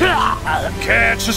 Catch a